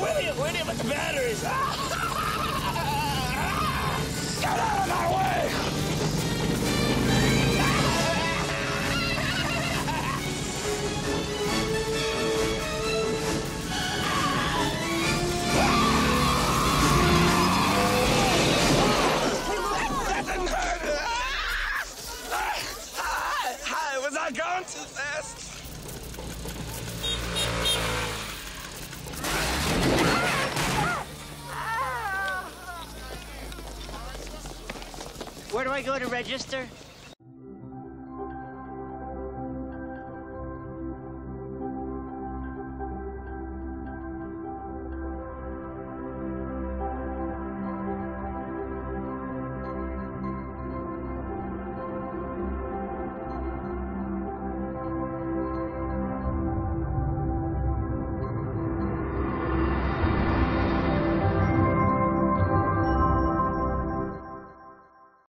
but the batteries. Get out of my way! Hi, was I going too fast? Where do I go to register?